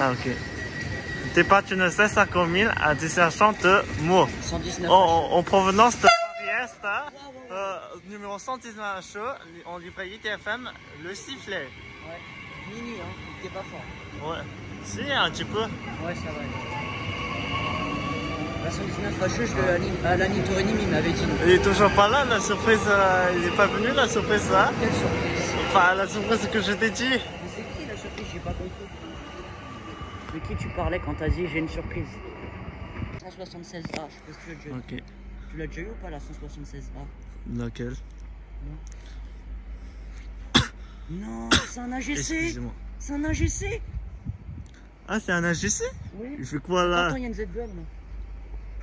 Ah, ok. Départ une 500 000 à de Meaux. 119 En, en- en provenance de Paris-Est, hein, euh, numéro 119 HE, on livrait ITFM, le sifflet. Ouais. Mini, hein. T'es pas fort. Ouais. Si, un petit peu. Ouais, ça va. La 119 HE, je. À l'Annie Torini, il m'avait dit. Il est toujours pas là, la surprise, euh, il est pas venu, la surprise là. Quelle surprise. Enfin, la surprise que je t'ai dit. Mais c'est qui la surprise? J'ai pas compris. De qui tu parlais quand t'as dit j'ai une surprise 176A, je sais pas si tu l'as déjà eu. Ok. Tu l'as déjà eu ou pas la 176A Laquelle Non, c'est un AGC Excusez-moi. C'est un AGC Ah, c'est un AGC Oui. Il fait quoi Attends, là il y a une ZBM là.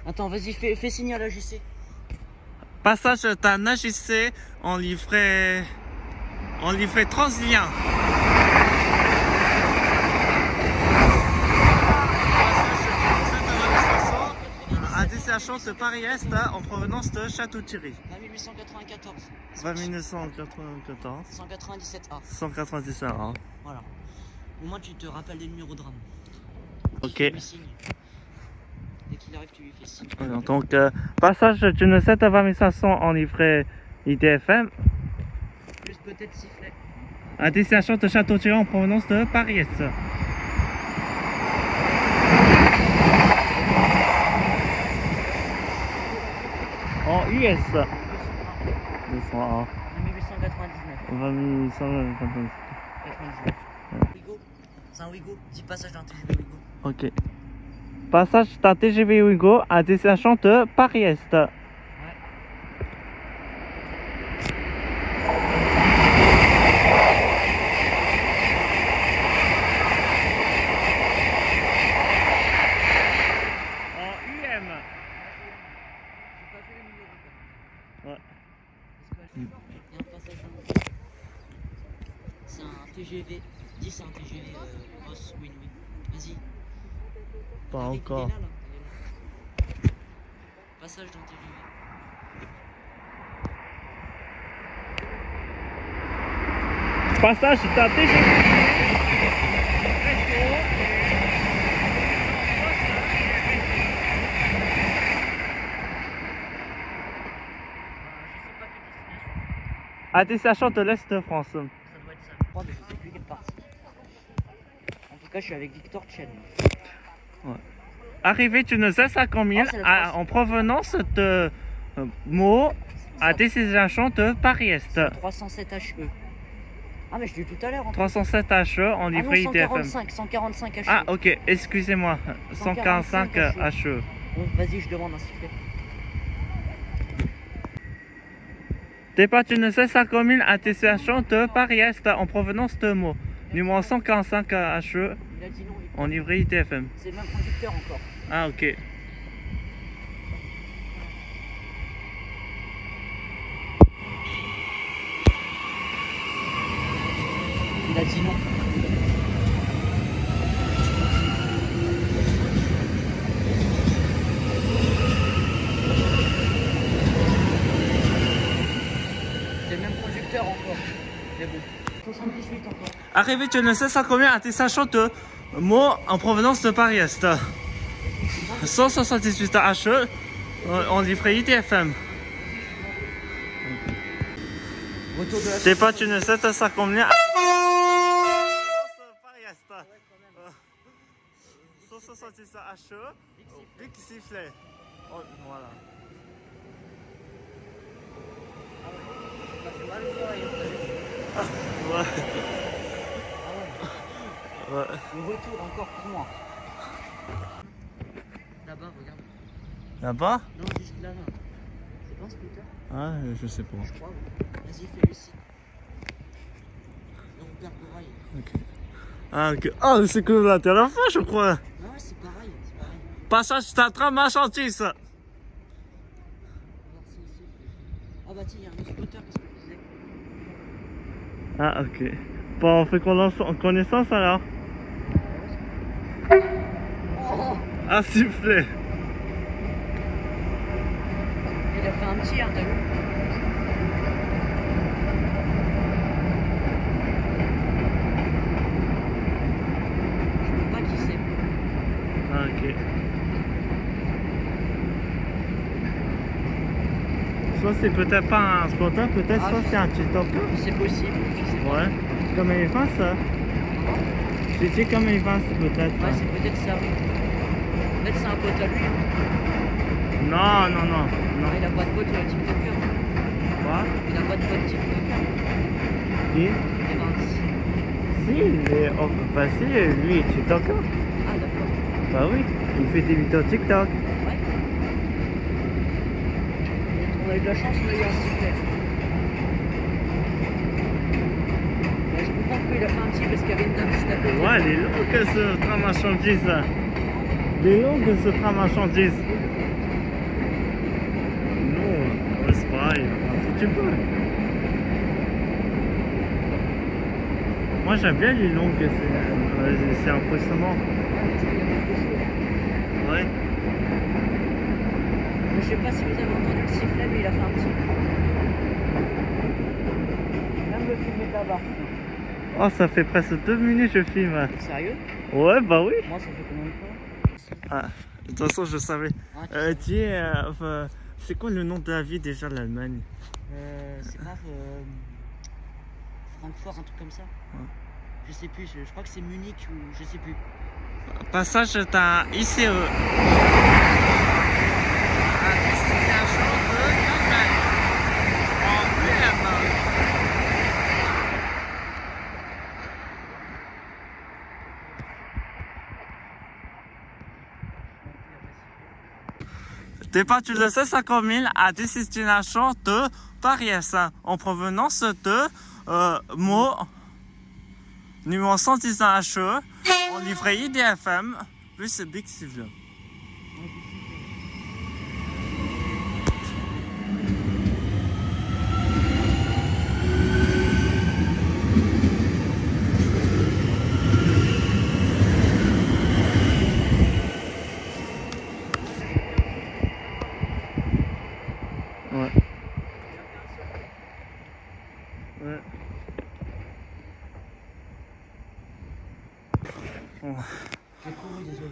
Attends, vas-y, fais, fais signer à l'AGC. Passage d'un AGC en livret. En livret transilien. À destination de Paris-Est hein, en provenance de Château-Thierry. 1894. 2994. 197A. 197 hein. Voilà. Au moins, tu te rappelles des numéros de RAM. Ok. Dès qu'il arrive, tu lui fais signe. Alors, Donc, euh, passage d'une 72500 en livret IDFM Plus peut-être sifflet. à destination de Château-Thierry en provenance de Paris-Est. En US. 201. 1899. 2199. 99. Wigo. C'est un Wigo. Dis passage d'un TGV Wigo. Ok. Passage d'un TGV Ouigo à destination de Paris-Est. En UM. J'ai pas fait les numéros. quoi. Ouais. Parce que- Il y a un passage d'un- C'est un TGV. Dis c'est un TGV euh, Boss Win-Win. Vas-y. Pas Avec- il est encore. là, là. Il est là. Passage d'un TGV. Passage d'un TGV. Destination de l'Est de France. Ça doit être ça. Je crois que qui est parti. En tout cas, je suis avec Victor Chen. Arrivée d'une 550 000 Ah, c'est la à- France. en provenance de euh, Meaux à destination de Paris-Est. 307 HE. Ah, mais je l'ai eu tout à l'heure. en fait. 307 HE E en Ah non, livret ITFM. 145, 145 HE. Ah, ok, excusez-moi. 145 HE. Bon, vas-y, je demande un sifflet. Départ d'une 550 000 à destination de Paris-Est en provenance de Meaux. Numéro 145 HE Il a dit non, en livret ITFM. C'est le même conducteur encore. Ah, ok. Encore. Arrivée d'une 550 000 à destination de Meaux en provenance de Paris-Est. 178 HE en livret ITFM. Retour de la Départ d'une 750 000 à Paris-Est. 178 HE, Big Sifflet. Oh, voilà. Ça fait mal aux oreilles, t'as vu Ouais. Ah ouais. Ouais. Le retour encore pour moi. Là-bas, regarde. Là-bas Non, juste là, là. C'est pas un scooter Ah, je sais pas. Je crois. ouais. Vas-y, fais le. Non, on perd l'oreille. Ok. Ah, ok. Ah, c'est que la dernière fois, je crois. Non, ouais, c'est pareil, c'est pareil. Passage train marchandise. Ah bah tiens, il y a un autre scooter, qu'est-ce que tu disais? Ah, ok. Bon, on fait connaissance alors. Oh Ah, sifflet. Il a fait un petit, hein, t'as vu Je sais pas qui c'est. ok. Soit c'est peut-être pas un spotter, peut-être Ah, soit c'est un TikToker. C'est possible. Ouais. Comme il fait ça. Sais comme il fait peut-être. Ouais, c'est peut-être ça. Peut-être c'est un pote à lui. Non, non, non. Non, Non. il a pas de pote euh, TikToker. Quoi? Il a pas de pote TikToker. Qui Evans. Si, il est... Oh, bah si, lui est TikToker. Ah, d'accord. Bah oui, il fait des vidéos TikTok. Ouais. On a eu de la chance, on a eu un sifflet. Ouais, je comprends parce qu'il y avait une juste à côté. Ouais, il est long que ce marchandises. là. Il est long que ce tram à marchandises. Non, ouais, c'est pareil. Un petit peu. Moi j'aime bien les longues, c'est euh, impressionnant. Choses. Ouais. Je sais pas si vous avez entendu le sifflet, mais il a fait un petit. Même le filmer de là-bas. Oh, ça fait presque deux minutes que je filme. Sérieux? Ouais, bah oui. Moi, ça fait combien de temps? Ah, de toute façon, je savais. Ah, Euh, tu es, euh, c'est quoi le nom de la ville déjà de l'Allemagne? Euh, c'est grave. Euh... Francfort, un truc comme ça. Ouais. Je sais plus, je, je crois que c'est Munich ou je sais plus. Passage d'un ICE. À destination de Nürnberg. En UM. Départ du 50 000 à destination de Paris en provenance de euh, numéro 119 HE, en livret IDFM, plus Big Civil. J'ai couru, désolé.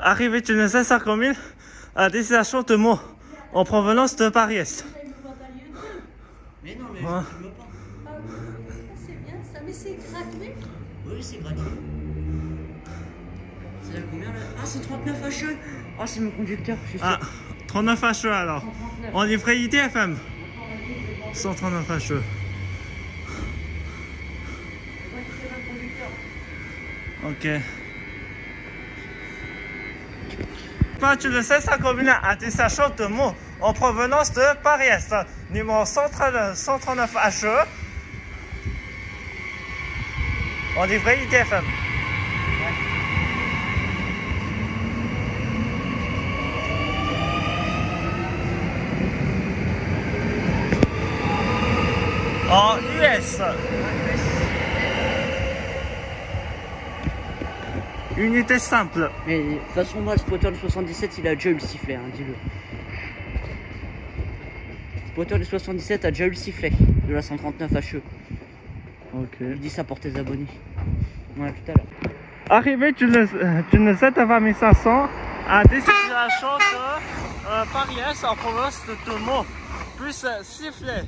Arrivé du 50 000 à destination de Meaux, en provenance de Paris-Est. Mais non, mais Ouais. je filme pas. Ah c'est bien ça, mais c'est gratuit. Oui, c'est gratuit. C'est à combien là Ah, c'est 39 HE Ah, c'est mon conducteur, je suis sûr. Ah, 39 HE alors. 139. En livret IDFM. 139 HE. Ok. Tu le sais, ça combine à destination de Meaux en provenance de Paris-Est. Numéro 139 139 HE. En livret IDFM. En US. Unité simple. Mais de toute façon, moi, le spotter du 77, il a déjà eu le sifflet, hein, dis-le. Le spotter du 77 a déjà eu le sifflet de la 139 HE. Ok. Je dis ça pour tes abonnés. Ouais, tout à l'heure. Arrivé du, le- du 7 à 2500 à destination de euh, Paris-Est en province de Toulon. Plus euh, sifflet.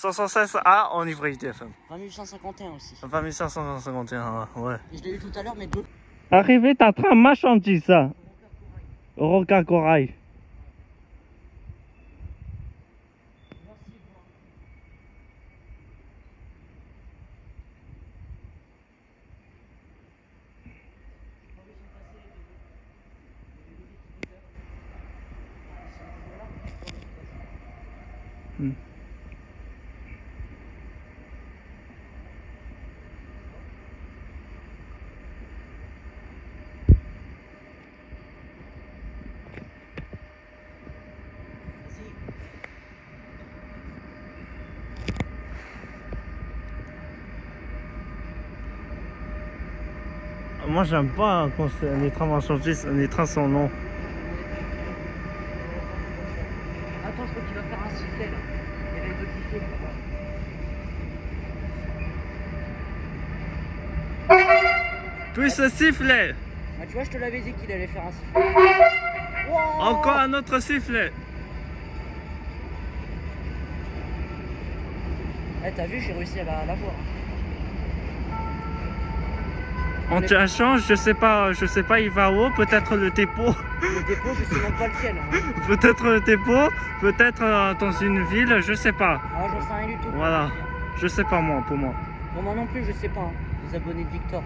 176A en livret ITFM. 20851 aussi. 2551, ouais. Et je l'ai eu tout à l'heure, mais deux. Arrivé d'un train marchandise. Roca Corail. Moi j'aime pas quand les trains marchandises, les trains sont longs. Attends, je crois qu'il va faire un sifflet là. Il va être siffler. Plus ce sifflet. Bah, tu vois, je te l'avais dit qu'il allait faire un sifflet. Wow Encore un autre sifflet. Eh, t'as vu, j'ai réussi à la, la voir. On tient change, je sais pas, je sais pas, il va où Peut-être le dépôt, Le dépôt, je sais même pas lequel. hein. peut-être le dépôt, peut-être euh, dans une ville, je sais pas. Ah, j'en sais rien du tout. Voilà. Je sais pas moi, pour moi. Bon, moi non plus, je sais pas. hein. Les abonnés de Victor.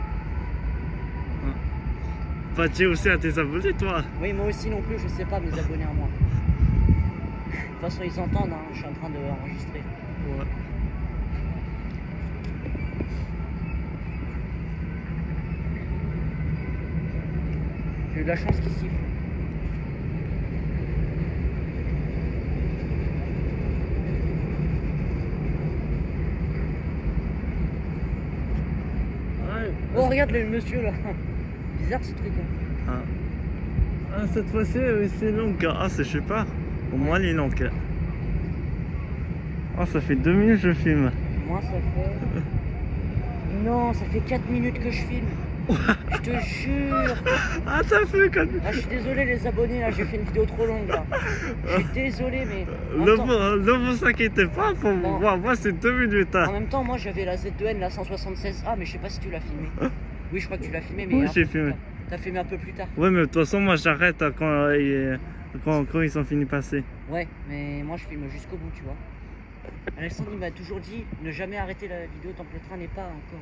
Bah, dis aussi à tes abonnés, toi. Oui, moi aussi non plus, je sais pas mes abonnés à moi. De toute façon, ils entendent, hein, je suis en train de enregistrer. Ouais. J'ai eu de la chance qu'ils sifflent. Oh, regarde le monsieur là. Bizarre ce truc. hein. Ah. Ah, cette fois-ci, euh, c'est long. Ah, c'est, je sais pas. Au moins, il est long. Ah, ça fait deux minutes que je filme. Moi, ça fait. Non, ça fait 4 minutes que je filme. Je te jure. Ah, ça fait quand Ah, je suis désolé, les abonnés, là, j'ai fait une vidéo trop longue là. Je suis désolé, mais. en Ne vous, inquiétez pas pour Non. moi. Moi, c'est deux minutes. hein. En même temps, moi j'avais la Z2N, la 176A, mais je sais pas si tu l'as filmé. Oui, je crois que tu l'as filmé, mais. Oui, j'ai filmé. T'as filmé un peu plus tard. Ouais, mais de toute façon, moi, j'arrête quand, euh, quand, quand ils sont finis de passer. Ouais, mais moi je filme jusqu'au bout, tu vois. Alexandre il m'a toujours dit ne jamais arrêter la vidéo tant que le train n'est pas encore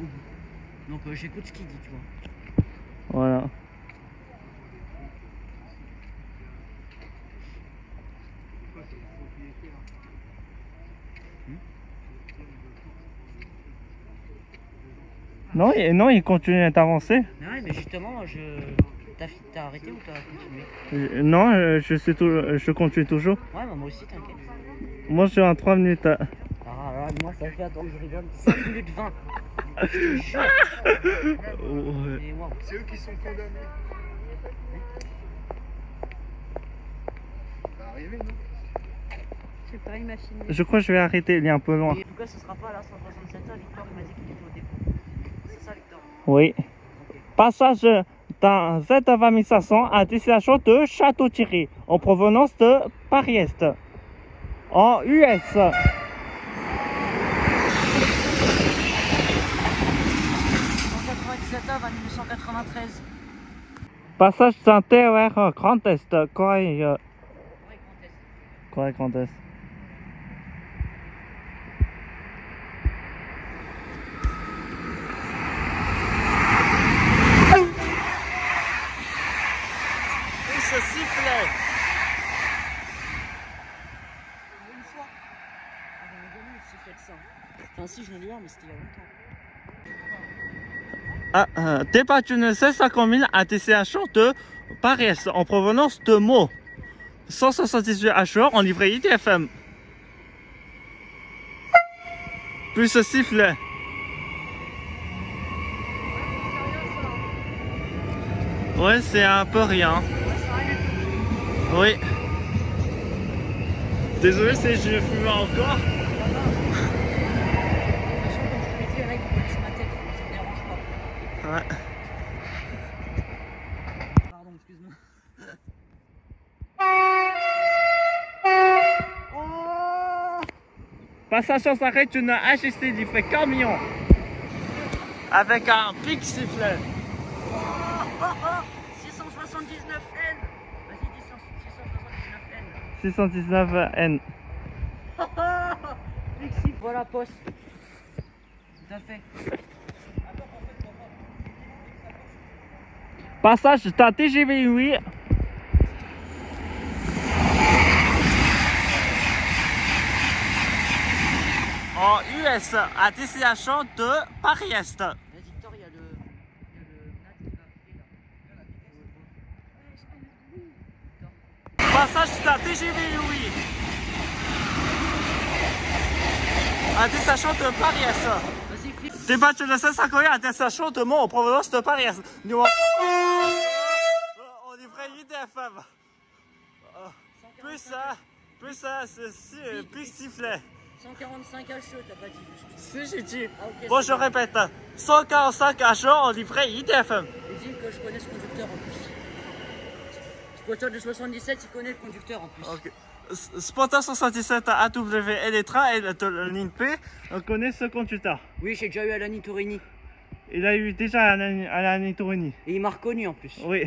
au bout. Donc euh, j'écoute ce qu'il dit, tu vois. Voilà. Non, il- non, il continue d'avancer. Mais ouais, mais justement, je. T'as arrêté ou t'as continué? Euh, Non, euh, je, suis tou- je continue toujours. Ouais, bah, moi aussi, t'inquiète. Moi, je suis en 3 minutes. euh. Ah là, moi ça fait attendre, je rigole. 5 minutes 20. C'est eux qui sont condamnés. Ça va arriver, non Je sais pas, filmé. Je crois que je vais arrêter, il est un peu loin. Et en tout cas, ce sera pas là 167 heures. Victor il m'a dit qu'il était au dépôt. C'est ça, Victor Oui. Ok. Passage d'un Z20500 à destination de Château-Thierry, en provenance de Paris-Est, en US. 197 A, 1993. Passage d'un TER Grand Est, Corée, euh, Ouais, Grand Est. Et ce sifflet Une fois. Ah, j'en ai jamais eu de sifflet de ça. Enfin, si, j'en ai eu un, mais c'était il y a longtemps. Ah, euh, d'une 50 000 à destination de Paris-Est, en provenance de Meaux. 178 HE en livrée IDFM. Plus ce sifflet. Ouais, c'est un peu rien. Oui. Désolé si je fume encore. Ouais. Pardon, excuse-moi. Passation s'arrête d'une HST livrée camion. Avec un big sifflet. 679N Vas-y, dis 679N. 619N. Pixie, voilà, poste. Tout à fait. Passage d'un TGV 8. En US à destination de Paris-Est. Là, Victor, il y a le. Il y a le Nat qui va arriver là. Passage d'un TGV 8. À destination de Paris-Est. 550 à destination de Mont en provenance de Paris-Est. Numéro- On livrait IDFM. Euh, Plus ça, plus ça, ceci, plus sifflet. 145 HE, t'as pas dit. Si j'ai dit. Ah. Bon, je répète. 145 HE en livret IDFM. Il dit que je connais ce conducteur en plus. Spotter de 77, il connaît le conducteur en plus. S- Spotter 77 à AW Electra et P, on connaît ce conducteur. Oui, j'ai déjà eu Alani Torini. Il a eu déjà à la, à la Tourini. Et il m'a reconnu en plus. Oui.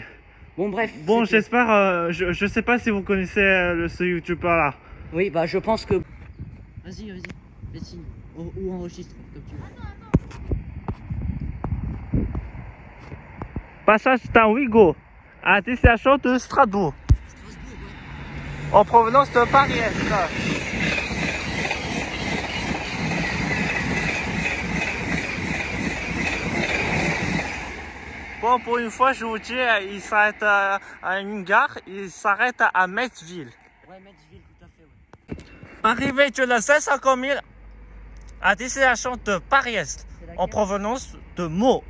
Bon, bref. Bon, j'espère, euh, je, je sais pas si vous connaissez euh, le- ce youtubeur là. Oui, bah je pense que. Vas-y, vas-y. Fais signe. Ou, ou enregistre, comme tu veux. Passage d'un Ouigo à destination de Strasbourg. En provenance de Paris-Est. Bon, pour une fois, je vous dis, il s'arrête à une gare, il s'arrête à Metz-Ville. Ouais, Metzdeville, tout à fait, ouais. Arrivé de la 550 000 à destination de Paris-Est, en provenance de Meaux.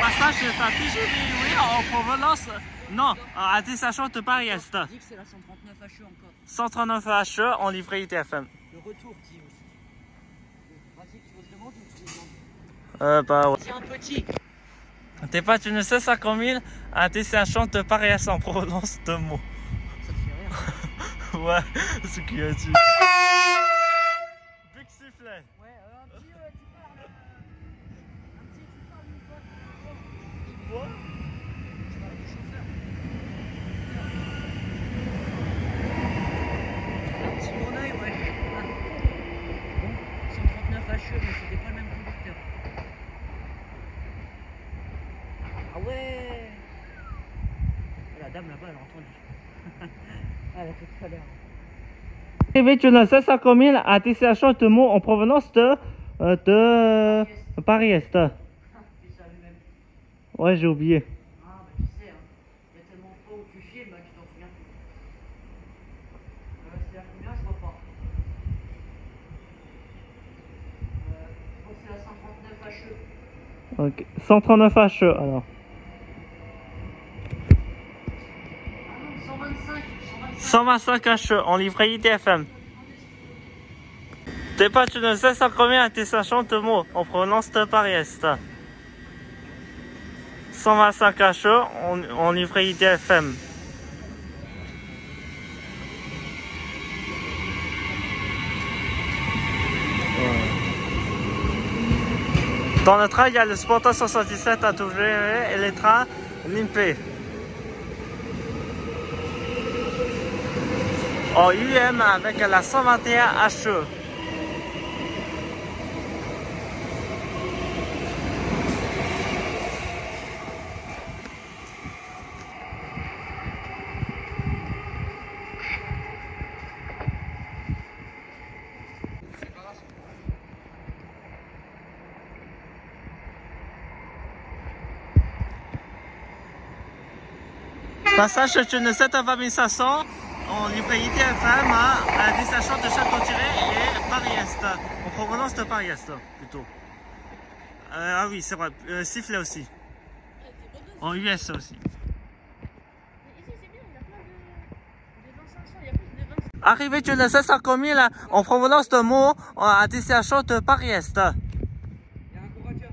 La Passage de ta TGV, en provenance, non, à destination de Paris-Est. Dis que c'est la 139 HE encore. 139 HE en livret ITFM. Le retour, dis aussi. Vas-y, tu veux se demander ou tu demandes Euh, bah ouais. C'est un petit. T'es pas une 550 000 à destination de Paris-Est en provenance de Meaux. Ça te fait rire. Ouais, ce qu'il a dit. Big sifflet. Ouais, euh, un petit, euh, tu parles. un petit, tu parles. Quoi Je parle du chauffeur. Un petit bon oeil, ouais. Ah. Bon, 139 HE, mais c'était pas le même conducteur. Ah ouais Ah, La dame là-bas, elle a entendu. Ah, fait tout à l'heure. Arrivé d'une 550 000 à destination de Meaux en provenance de, euh, de Paris-Est. Ah, puis ça lui-même. Ouais, j'ai oublié. Ah, bah tu sais, hein, il y a tellement de fois où tu filmes, bah, tu t'en souviens plus. Euh, c'est à combien Je vois pas. Euh, je crois que c'est la 139 HE. Ok. 139 HE alors. 125. 125 HE E en livret IDFM. Départ d'une 550 000 à destination de Meaux en provenance de Paris-Est. 125 HE E en, en livret IDFM. Dans le train, il y a le Sporta 77 à W et les trains Limpé. En UM avec la 121 HE. Passage d'une 720 500 en livret ITFM à la de Château-Tiré et Paris-Est. En provenance de Paris-Est, plutôt. Euh, ah oui, c'est vrai. Euh, sifflet aussi. En US aussi. Mais ici, c'est bien, il y a plein de, de 2500, il y a plus de 2500. Arrivé d'une 750 000 en provenance de Meaux à destination de Paris-Est. Il y a un covoiture.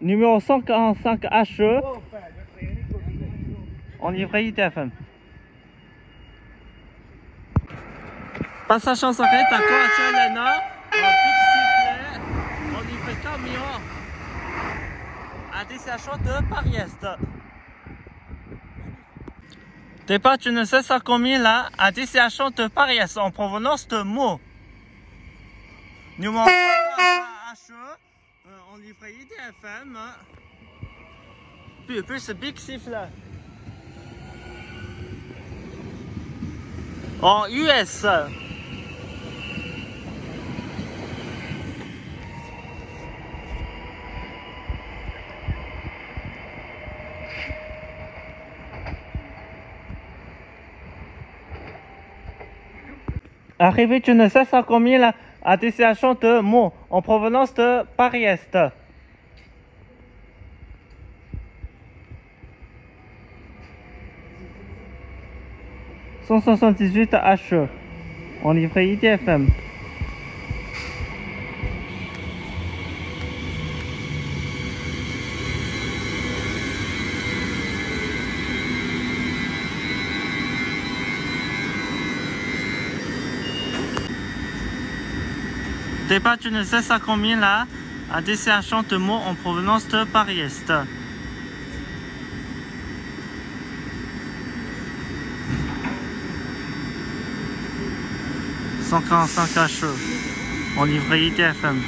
Numéro 145 HE Oh, enfin, je en livret ITFM. Passage en s'arrête à Lena, en pic sifflet, en livret camion, à destination de Paris-Est. Départ d'une 550 000 là, à destination de Paris-Est, en provenance de Meaux. Numéro 145 HE, euh, en livret ITFM, plus, plus Big Sifflet. En US. Arrivé d'une 550 000 à destination de Meaux, en provenance de Paris-Est. « 178 HE. En livret IDFM. Départ tu ne sais à combien là à destination de mots en provenance de Paris-Est. « 145 HE en livret ITFM.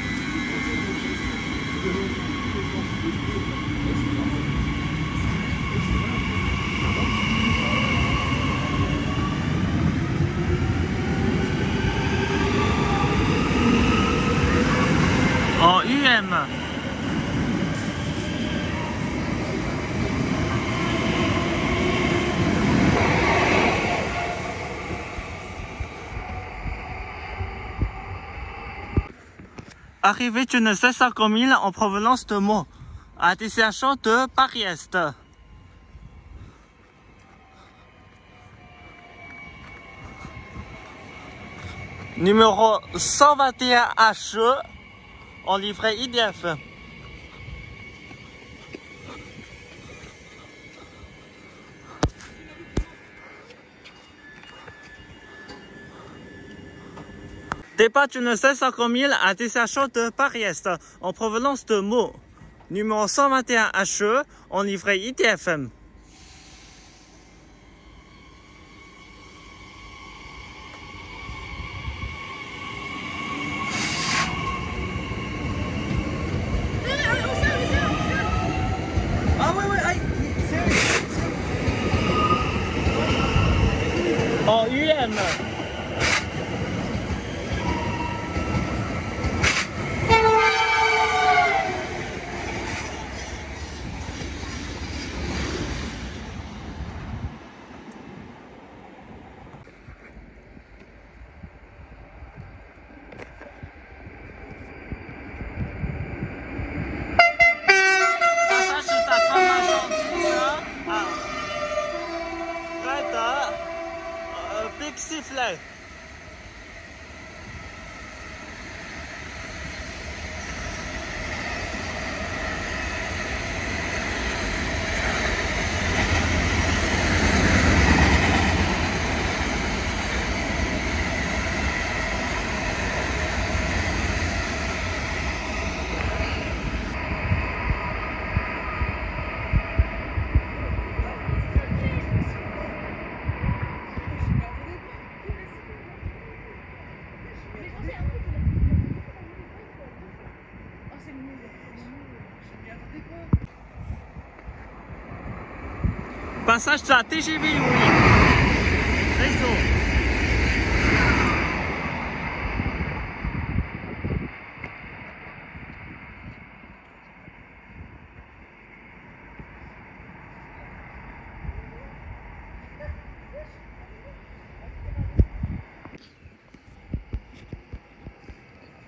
En UM. Arrivé tu ne sais à combien en provenance de mots à destination de Paris-Est. Numéro 121 HE en livret IDF. Départ tu ne sais à combien à destination de Paris-Est en provenance de mots. Numéro 121 HE en livret ITFM. Ah En UM. Passage sur ta grande marchandise à près de euh, Big Sifflet. Passage de la TGV, oui. Réseau.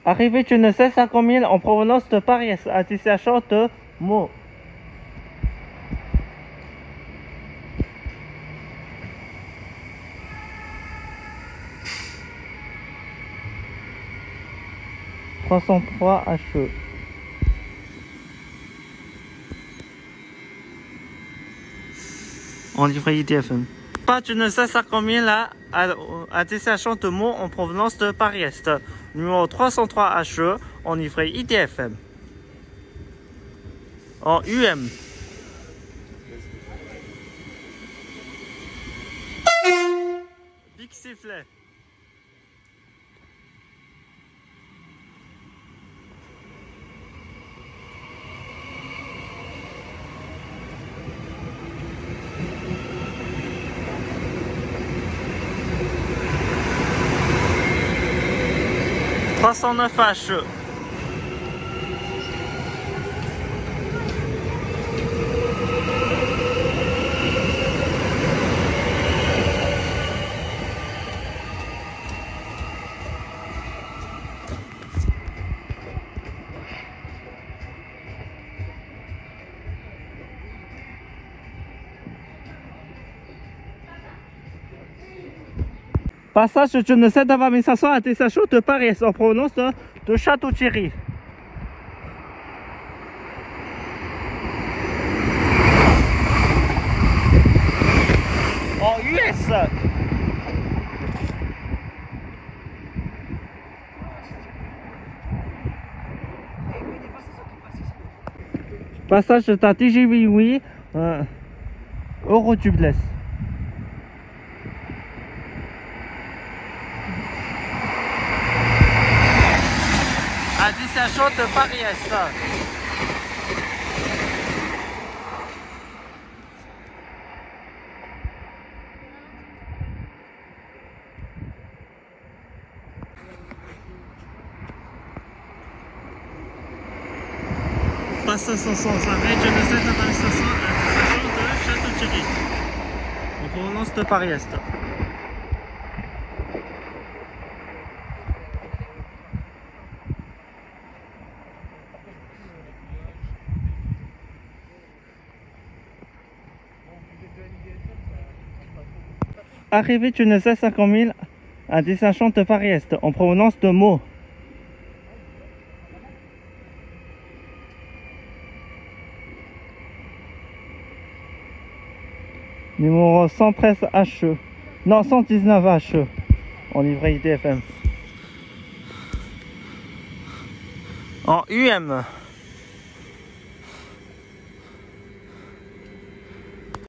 Arrivé tu ne sais à combien en provenance de Paris à destination de Meaux. Trois cent trois HE. En livret IDFM. Pas tu ne sais à combien là à, à destination de mots en provenance de Paris-Est. Numéro 303 HE en livret IDFM. En UM. Big sifflet. Trois cent neuf HE. Passage de Genesède à 2500 à Tessachot de Paris en provenance de, Château-Thierry. En US Passage de TGV oui, euh, Eurotubeless. Tessachot de Paris-Est. Passage 500, arrêt Genesède à 2500 à Tessachot de Château-Thierry. En provenance de Paris-Est. Arrivée Genesède 50 000 à Dessachant de Paris-Est en provenance de Meaux. Numéro 113 HE. Non, 119 HE. En livret IDFM. En UM.